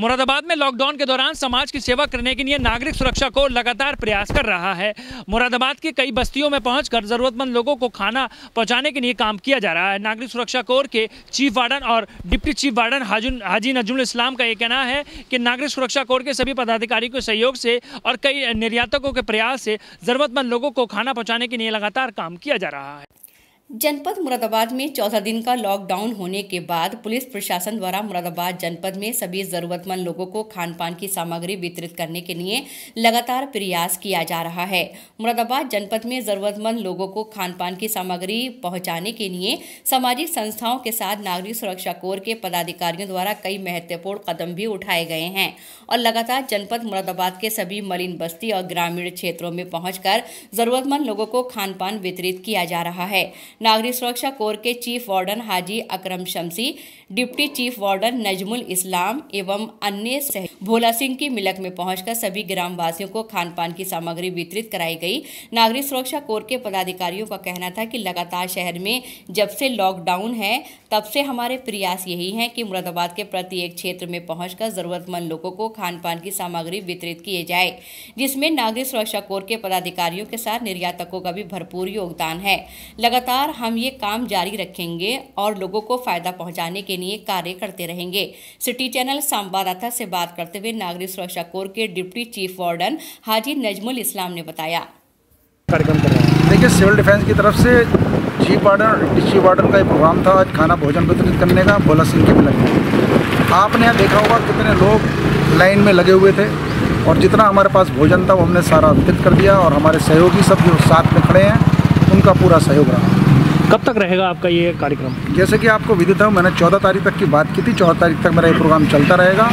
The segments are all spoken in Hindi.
मुरादाबाद में लॉकडाउन के दौरान समाज की सेवा करने के लिए नागरिक सुरक्षा को लगातार प्रयास कर रहा है। मुरादाबाद की कई बस्तियों में पहुंचकर जरूरतमंद लोगों को खाना पहुँचाने के लिए काम किया जा रहा है। नागरिक सुरक्षा कोर के चीफ वार्डन और डिप्टी चीफ वार्डन हाजुन हाजी नजमुल इस्लाम का ये कहना है कि नागरिक सुरक्षा कोर के सभी पदाधिकारी के सहयोग से और कई निर्यातकों के प्रयास से जरूरतमंद लोगों को खाना पहुँचाने के लिए लगातार काम किया जा रहा है। जनपद मुरादाबाद में चौदह दिन का लॉकडाउन होने के बाद पुलिस प्रशासन द्वारा मुरादाबाद जनपद में सभी जरूरतमंद लोगों को खान पान की सामग्री वितरित करने के लिए लगातार प्रयास किया जा रहा है। मुरादाबाद जनपद में जरूरतमंद लोगों को खान पान की सामग्री पहुँचाने के लिए सामाजिक संस्थाओं के साथ नागरिक सुरक्षा कोर के पदाधिकारियों द्वारा कई महत्वपूर्ण कदम भी उठाए गए हैं और लगातार जनपद मुरादाबाद के सभी मलिन बस्ती और ग्रामीण क्षेत्रों में पहुंचकर जरूरतमंद लोगों को खान पान वितरित किया जा रहा है। नागरिक सुरक्षा कोर के chief warden Haji Akram Shamsi, deputy chief warden Najmul Islam एवं अन्य भोला सिंह की मिलक में पहुंचकर सभी ग्रामवासियों को खान पान की सामग्री वितरित कराई गई। नागरिक सुरक्षा कोर के पदाधिकारियों का कहना था कि लगातार शहर में जब से लॉकडाउन है, तब से हमारे प्रयास यही हैं कि मुरादाबाद के प्रत्येक क्षेत्र में पहुंचकर जरूरतमंद लोगों को खान पान की सामग्री वितरित किए जाए, जिसमें नागरिक सुरक्षा कोर के पदाधिकारियों के साथ निर्यातकों का भी भरपूर योगदान है। लगातार लगातार हम ये काम जारी रखेंगे और लोगों को फ़ायदा पहुँचाने के लिए कार्य करते रहेंगे। सिटी चैनल संवाददाता से बात करते हुए नागरिक सुरक्षा कोर के deputy chief warden Haji Najmul Islam ने बताया। कार्यक्रम कर रहे हैं। देखिए सिविल डिफेंस की तरफ़ से chief warden deputy chief warden का एक प्रोग्राम था। आज खाना भोजन वितरित करने का भोला सिंह के मिलन आपने यहाँ देखा होगा कितने लोग लाइन में लगे हुए थे और जितना हमारे पास भोजन था वो हमने सारा वितरित कर दिया और हमारे सहयोगी सब जो साथ में खड़े हैं उनका पूरा सहयोग रहा। कब तक रहेगा आपका ये कार्यक्रम? जैसे कि आपको विदित है मैंने चौदह तारीख तक की बात की थी चौदह तारीख तक मेरा ये प्रोग्राम चलता रहेगा।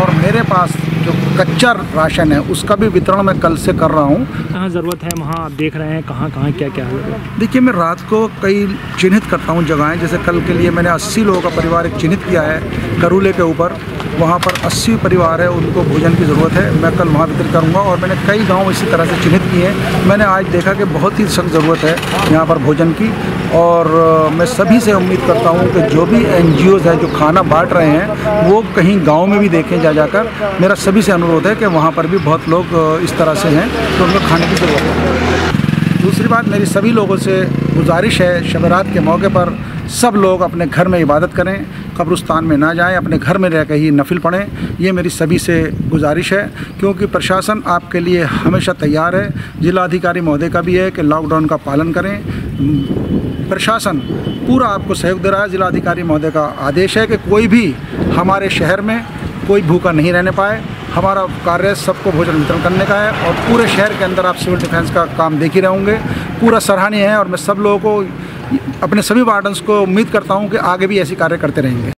और मेरे पास जो कच्चा राशन है उसका भी वितरण मैं कल से कर रहा हूँ। कहाँ ज़रूरत है वहाँ आप देख रहे हैं कहाँ कहाँ क्या क्या है? देखिए मैं रात को कई चिन्हित करता हूँ जगहें जैसे कल के लिए मैंने 80 लोगों का परिवार एक चिन्हित किया है करूले के ऊपर। वहाँ पर 80 परिवार है, उनको भोजन की ज़रूरत है। मैं कल वहाँ वितरित करूँगा और मैंने कई गाँव इसी तरह से चिन्हित किए हैं। मैंने आज देखा कि बहुत ही सख्त ज़रूरत है यहाँ पर भोजन की और मैं सभी से उम्मीद करता हूँ कि जो भी एन हैं, जो खाना बांट रहे हैं, वो कहीं गाँव में भी देखें जा जाकर। मेरा सभी से अनुरोध है कि वहाँ पर भी बहुत लोग इस तरह से हैं तो उनको खाने की ज़रूरत है। दूसरी बात, मेरी सभी लोगों से गुजारिश है शबरात के मौके पर सब लोग अपने घर में इबादत करें। कब्रस्तान में ना जाएँ, अपने घर में रह कर ही नफिल पढ़ें। ये मेरी सभी से गुजारिश है, क्योंकि प्रशासन आपके लिए हमेशा तैयार है। जिलाधिकारी महोदय का भी है कि लॉकडाउन का पालन करें। प्रशासन पूरा आपको सहयोग दे रहा है। जिलाधिकारी महोदय का आदेश है कि कोई भी हमारे शहर में कोई भूखा नहीं रहने पाए। हमारा कार्य सबको भोजन वितरण करने का है और पूरे शहर के अंदर आप सिविल डिफेंस का काम देख ही रहोगे पूरा सराहनीय है और मैं सब लोगों को, अपने सभी वार्डन्स को उम्मीद करता हूँ कि आगे भी ऐसी कार्य करते रहेंगे।